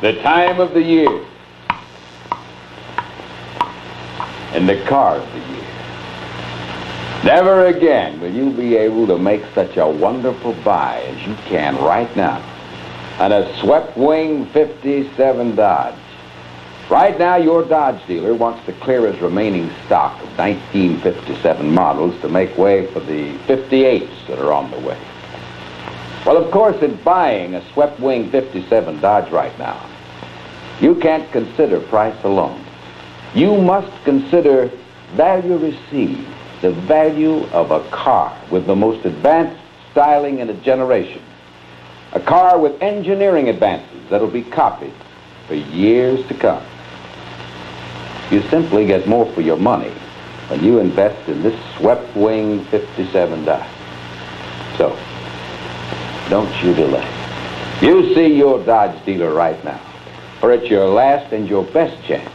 the time of the year, and the car of the year. Never again will you be able to make such a wonderful buy as you can right now on a swept wing 57 Dodge. Right now, your Dodge dealer wants to clear his remaining stock of 1957 models to make way for the 58s that are on the way. Well, of course, in buying a swept wing 57 Dodge right now, you can't consider price alone. You must consider value received, the value of a car with the most advanced styling in a generation. A car with engineering advances that'll be copied for years to come. You simply get more for your money when you invest in this swept wing 57 Dodge. So, don't you delay. You see your Dodge dealer right now, for it's your last and your best chance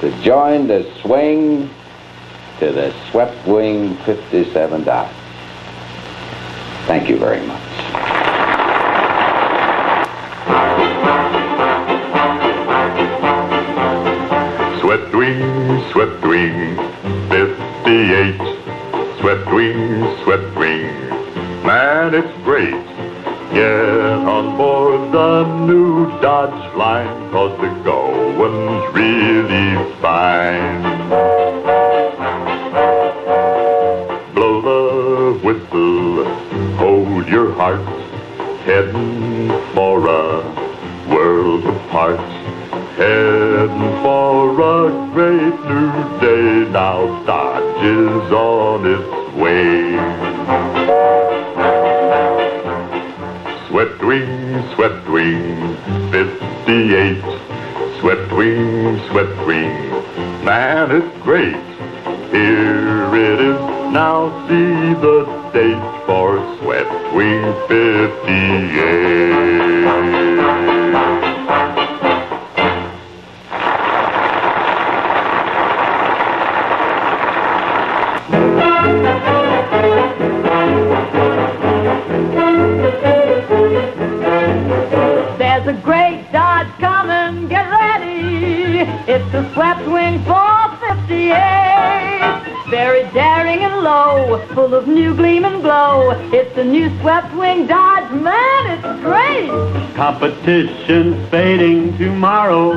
to join the swing to the swept wing 57 Dodge. Thank you very much. Swept wing, swept wing, 58. Swept wing, swept wing, man, it's great. Get on board the new Dodge line, cause the going's really fine. Blow the whistle, hold your heart, heading for a world apart. Heading for a great new day, now Dodge is on its way. Swept wing, swept wing, 58. Swept wing, swept wing, man, it's great. Here it is, now see the date for Swept Wing 58. Glow. It's the new swept wing Dodge, man, it's great. Competition's fading tomorrow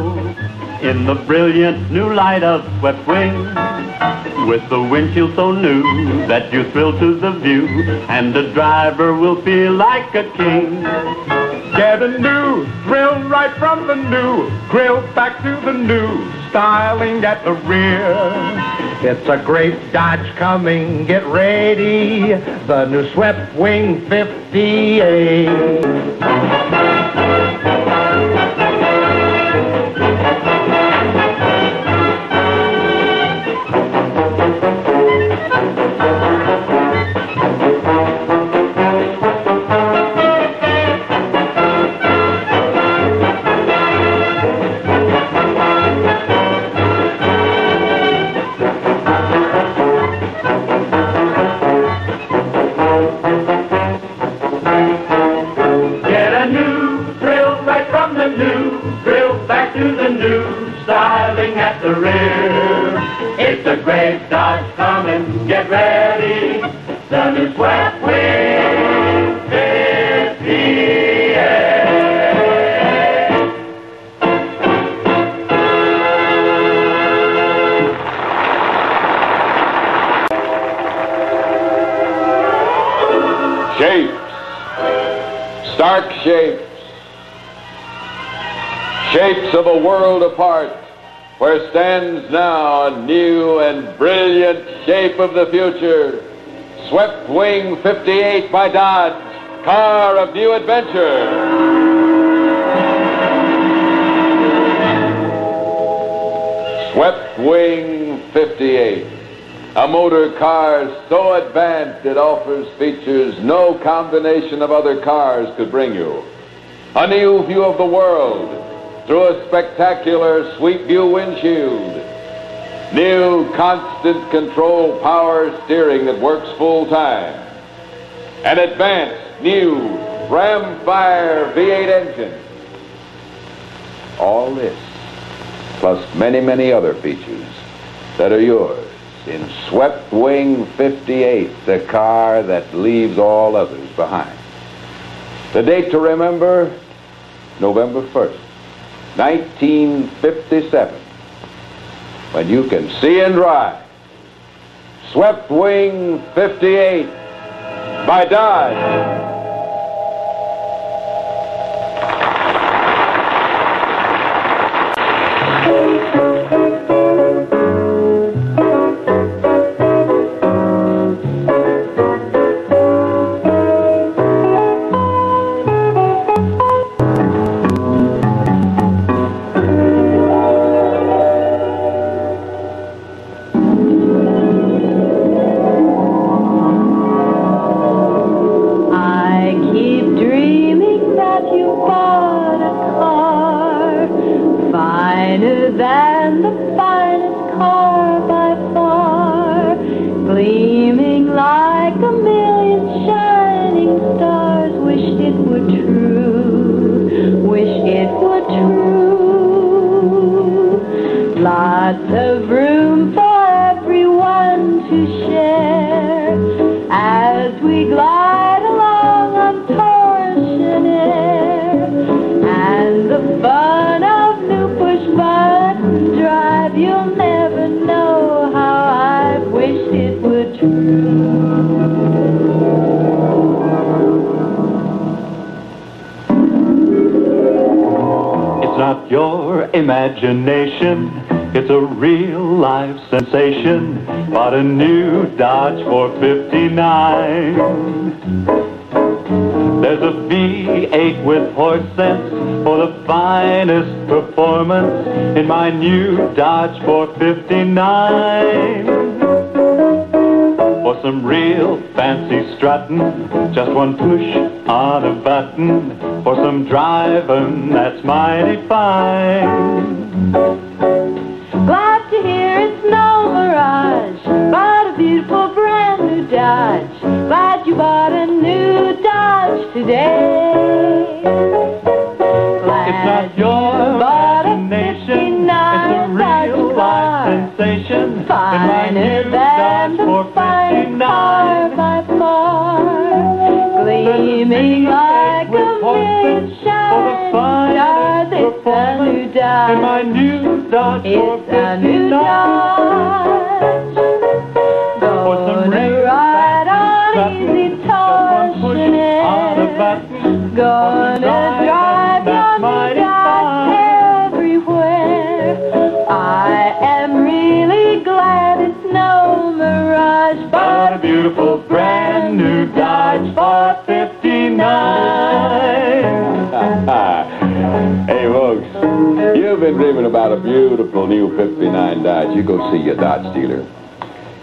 in the brilliant new light of swept wing. With the windshield so new that you thrill to the view, and the driver will feel like a king. Get a new thrill right from the new grill back to the new styling at the rear. It's a great Dodge coming, get ready. The new swept wing 58. The new grill back to the new styling at the rear. It's a great Dodge coming, get ready. The new swept wing 58. Shapes. Stark shapes. Shapes of a world apart, where stands now a new and brilliant shape of the future. Swept Wing 58 by Dodge, car of new adventure. Swept Wing 58. A motor car so advanced it offers features no combination of other cars could bring you. A new view of the world through a spectacular sweep view windshield. New constant control power steering that works full time. An advanced new Ram Fire V8 engine. all this, plus many, many other features that are yours in Swept Wing 58, the car that leaves all others behind. The date to remember, November 1st, 1957, when you can see and drive Swept Wing 58 by Dodge. Not your imagination, it's a real life sensation. Bought a new Dodge 459. There's a V8 with horse sense for the finest performance in my new Dodge 459. For some real fancy strutting, just one push on a button. For some driving, that's mighty fine. Glad to hear it's no mirage. Bought a beautiful brand new Dodge. Glad you bought a new Dodge today. Glad It's not your you imagination, it's a 59 real life sensation. In my Finer new than Dodge the finest car 459. by far. Gleaming new Dodge. my new Dodge It's a new 459. Dodge. For some Gonna ride on fancy easy torsion on air. Gonna drive your mighty Dodge everywhere. I am really glad it's no mirage, Bought a beautiful brand about a beautiful new 59 Dodge. You go see your Dodge dealer.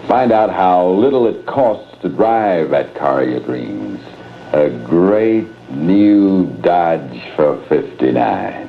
Find out how little it costs to drive that car of your dreams. A great new Dodge for 59.